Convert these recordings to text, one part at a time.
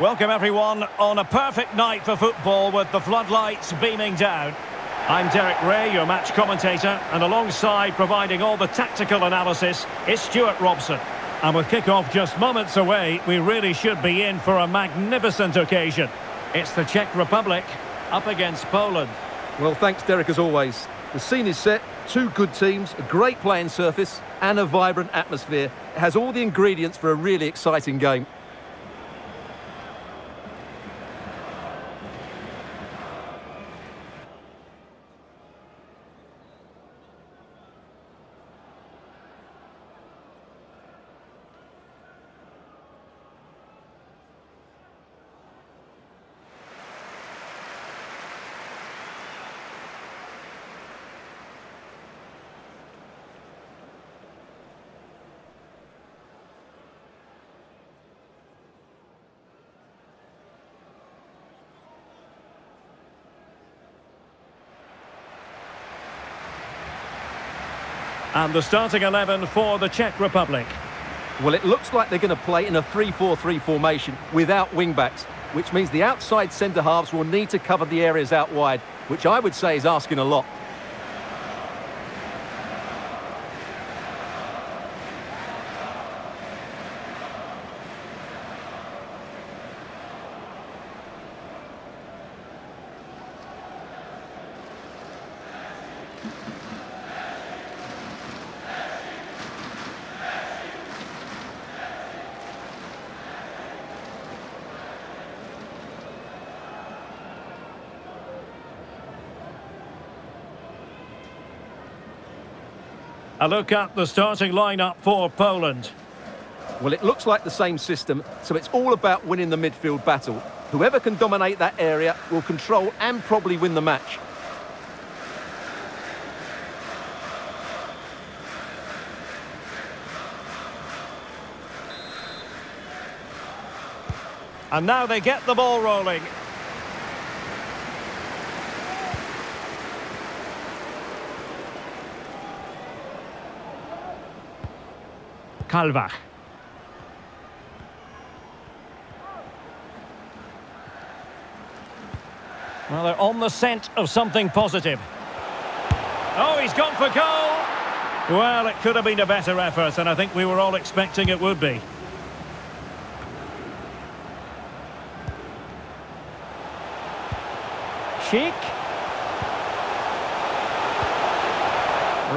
Welcome everyone on a perfect night for football with the floodlights beaming down. I'm Derek Ray, your match commentator, and alongside providing all the tactical analysis is Stuart Robson. And with kick-off just moments away, we really should be in for a magnificent occasion. It's the Czech Republic up against Poland. Well, thanks, Derek, as always. The scene is set, two good teams, a great playing surface, and a vibrant atmosphere. It has all the ingredients for a really exciting game. And the starting 11 for the Czech Republic. Well, it looks like they're going to play in a 3-4-3 formation without wing-backs, which means the outside centre-halves will need to cover the areas out wide, which I would say is asking a lot. A look at the starting lineup for Poland. Well, it looks like the same system, so it's all about winning the midfield battle. Whoever can dominate that area will control and probably win the match. And now they get the ball rolling. Kalvach. Well, they're on the scent of something positive. Oh, he's gone for goal! Well, it could have been a better effort, and I think we were all expecting it would be. Schick.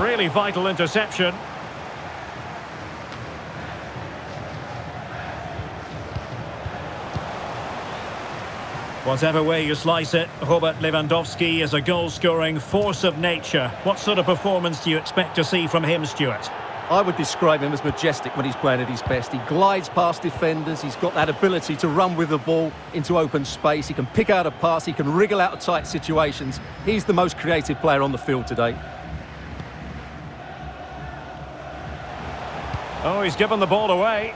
Really vital interception. Whatever way you slice it, Robert Lewandowski is a goal-scoring force of nature. What sort of performance do you expect to see from him, Stuart? I would describe him as majestic when he's playing at his best. He glides past defenders, he's got that ability to run with the ball into open space, he can pick out a pass, he can wriggle out of tight situations. He's the most creative player on the field today. Oh, he's given the ball away.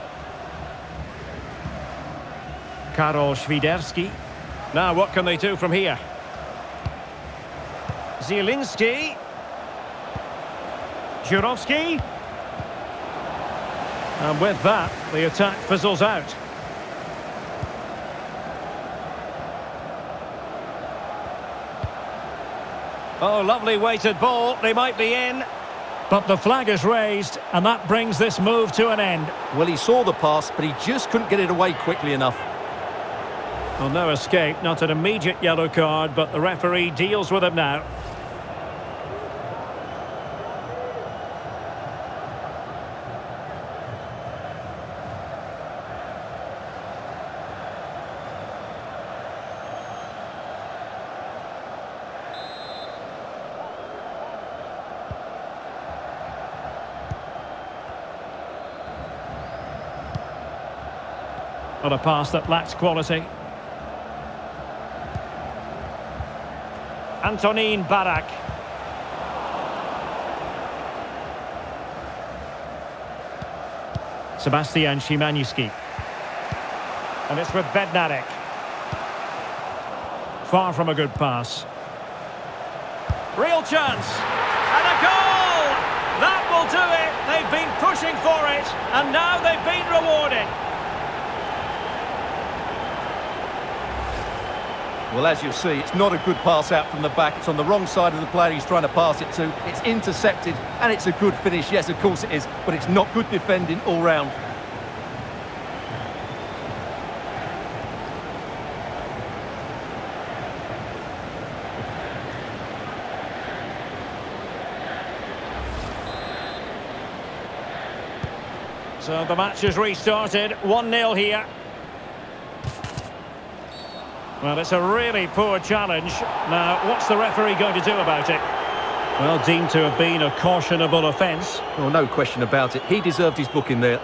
Karol Świderski. Now, what can they do from here? Zielinski. Żurkowski. And with that, the attack fizzles out. Oh, lovely weighted ball. They might be in. But the flag is raised, and that brings this move to an end. Well, he saw the pass, but he just couldn't get it away quickly enough. Well, no escape, not an immediate yellow card, but the referee deals with him now. On a pass that lacks quality. Antonin Barak. Sebastian Szymanski. And it's with Bednarek. Far from a good pass. Real chance. And a goal! That will do it. They've been pushing for it. And now they've been rewarded. Well, as you see, it's not a good pass out from the back. It's on the wrong side of the player he's trying to pass it to. It's intercepted, and it's a good finish. Yes, of course it is, but it's not good defending all round. So the match has restarted. 1-0 here. Well, it's a really poor challenge. Now, what's the referee going to do about it? Well, deemed to have been a cautionable offence. Well, no question about it. He deserved his booking there.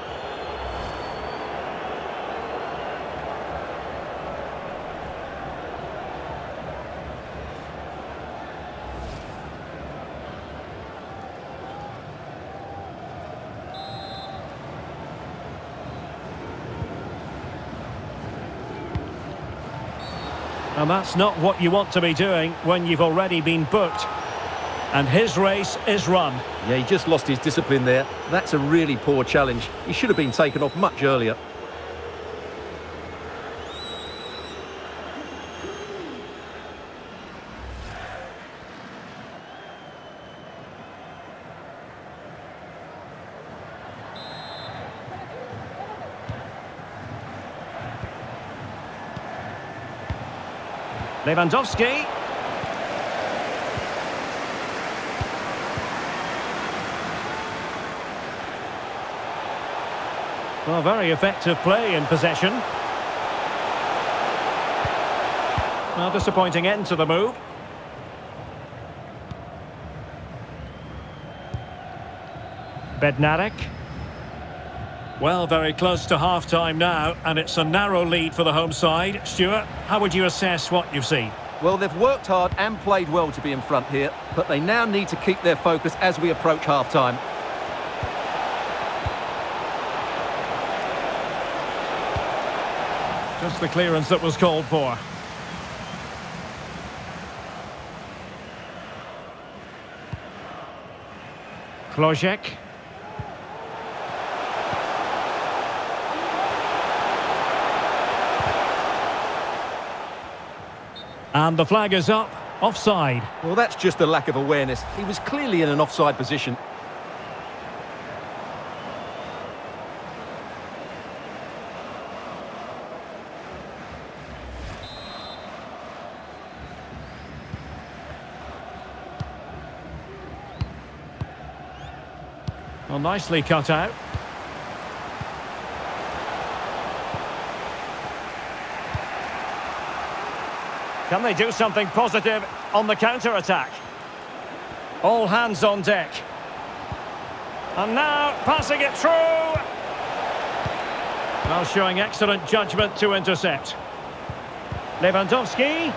And that's not what you want to be doing when you've already been booked. And his race is run. Yeah, he just lost his discipline there. That's a really poor challenge. He should have been taken off much earlier. Lewandowski. Well, very effective play in possession. Well, disappointing end to the move. Bednarek. Well, very close to half-time now, and it's a narrow lead for the home side. Stuart, how would you assess what you've seen? Well, they've worked hard and played well to be in front here, but they now need to keep their focus as we approach half-time. Just the clearance that was called for. Klojek. And the flag is up. Offside. Well, that's just a lack of awareness. He was clearly in an offside position. Well, nicely cut out. Can they do something positive on the counter-attack? All hands on deck. And now, passing it through. Well, showing excellent judgment to intercept. Lewandowski.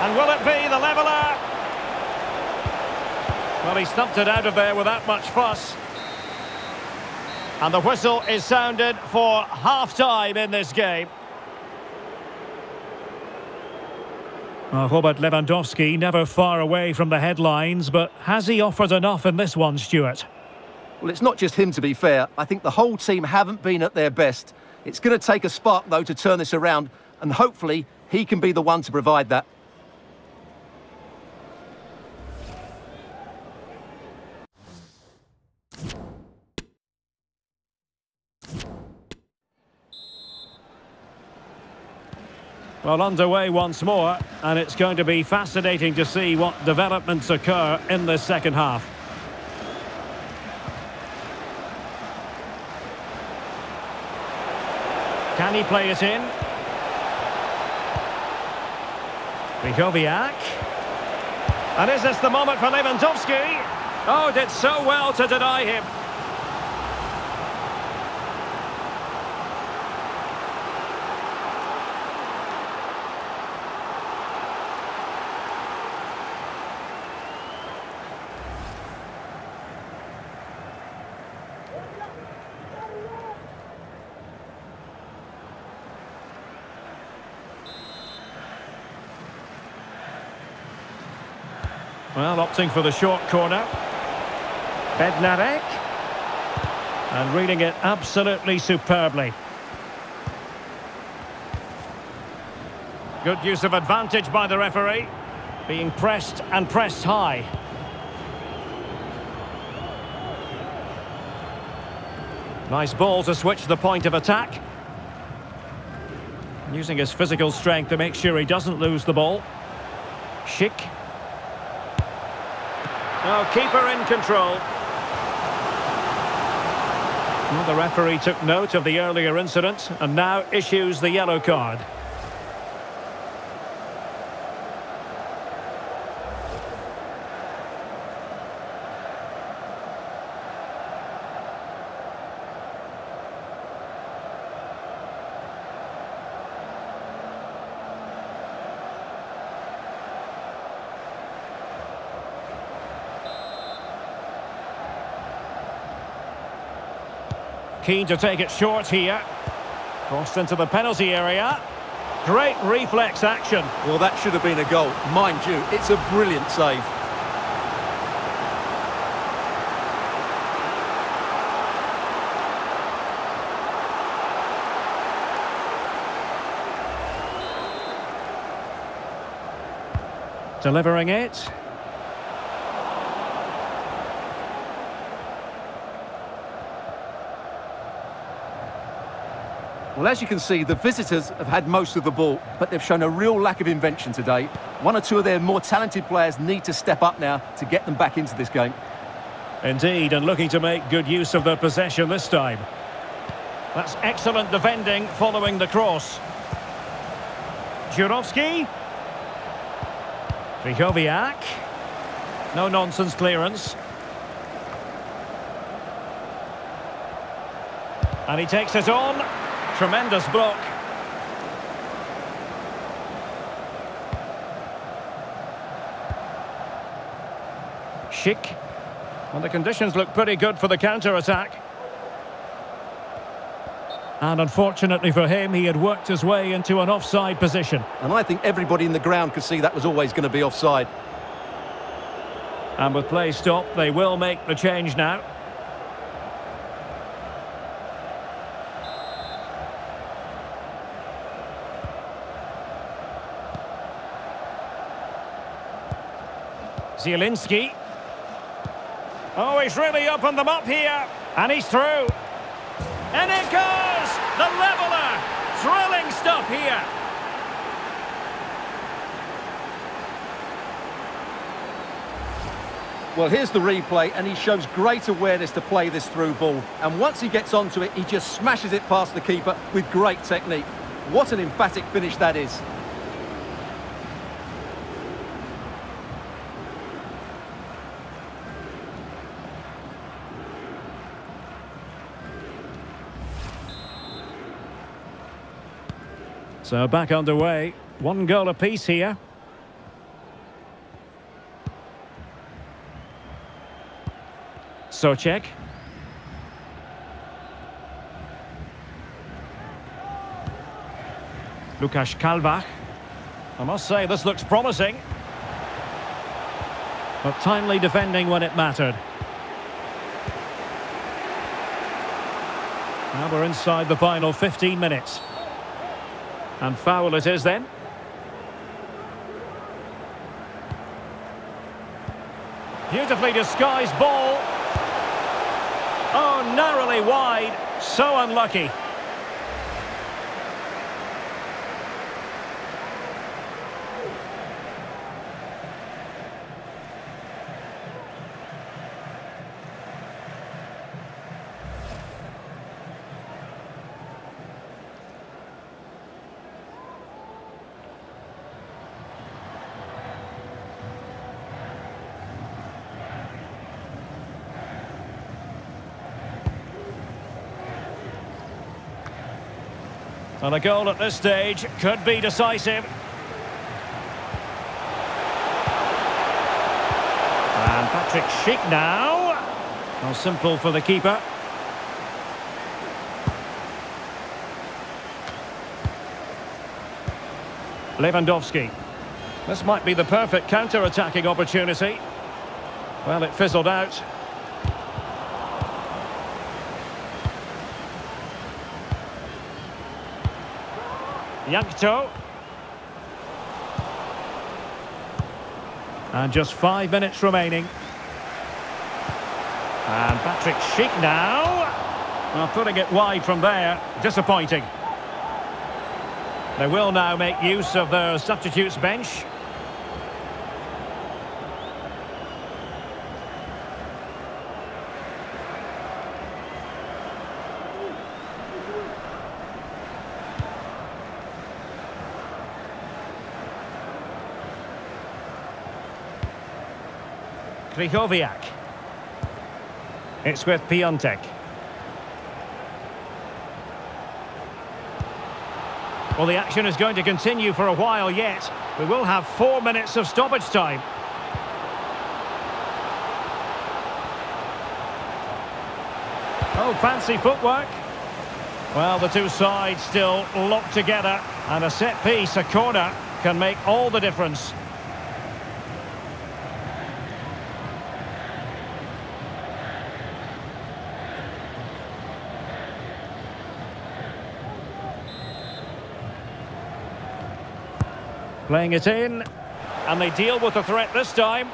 And will it be the leveller? Well, he stumped it out of there without much fuss. And the whistle is sounded for half-time in this game. Well, Robert Lewandowski never far away from the headlines, but has he offered enough in this one, Stuart? Well, it's not just him, to be fair. I think the whole team haven't been at their best. It's going to take a spark, though, to turn this around, and hopefully he can be the one to provide that. Well, underway once more, and it's going to be fascinating to see what developments occur in the second half. Can he play it in? Krychowiak. And is this the moment for Lewandowski? Oh, did so well to deny him. Well, opting for the short corner. Bednarek. And reading it absolutely superbly. Good use of advantage by the referee. Being pressed and pressed high. Nice ball to switch the point of attack. Using his physical strength to make sure he doesn't lose the ball. Schick. Oh, keeper in control. Well, the referee took note of the earlier incident and now issues the yellow card. Keen to take it short here. Crossed into the penalty area. Great reflex action. Well, that should have been a goal. Mind you, it's a brilliant save. Delivering it. Well, as you can see, the visitors have had most of the ball, but they've shown a real lack of invention today. One or two of their more talented players need to step up now to get them back into this game. Indeed, and looking to make good use of their possession this time. That's excellent defending following the cross. Żurkowski. Krychowiak. No nonsense clearance. And he takes it on. Tremendous block. Schick. Well, the conditions look pretty good for the counter-attack. And unfortunately for him, he had worked his way into an offside position. And I think everybody in the ground could see that was always going to be offside. And with play stopped, they will make the change now. Zielinski. Oh, he's really opened them up here. And he's through. And it goes! The leveller! Thrilling stuff here. Well, here's the replay, and he shows great awareness to play this through ball. And once he gets onto it, he just smashes it past the keeper with great technique. What an emphatic finish that is. So back underway. One goal apiece here. Soucek. Lukáš Kalvach. I must say, this looks promising. But timely defending when it mattered. Now we're inside the final 15 minutes. And foul it is then. Beautifully disguised ball. Oh, narrowly wide. So unlucky. And a goal at this stage could be decisive. And Patrick Schick now. How simple for the keeper. Lewandowski. This might be the perfect counter-attacking opportunity. Well, it fizzled out. Jankto. And just five minutes remaining. And Patrick Schick now. Well, putting it wide from there. Disappointing. They will now make use of their substitutes bench. Krychowiak. It's with Piątek. Well, the action is going to continue for a while yet. We will have four minutes of stoppage time. Oh, fancy footwork. Well, the two sides still locked together. And a set piece, a corner, can make all the difference. Playing it in. And they deal with the threat this time.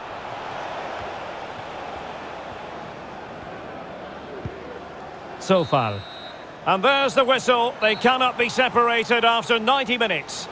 So far. And there's the whistle. They cannot be separated after 90 minutes.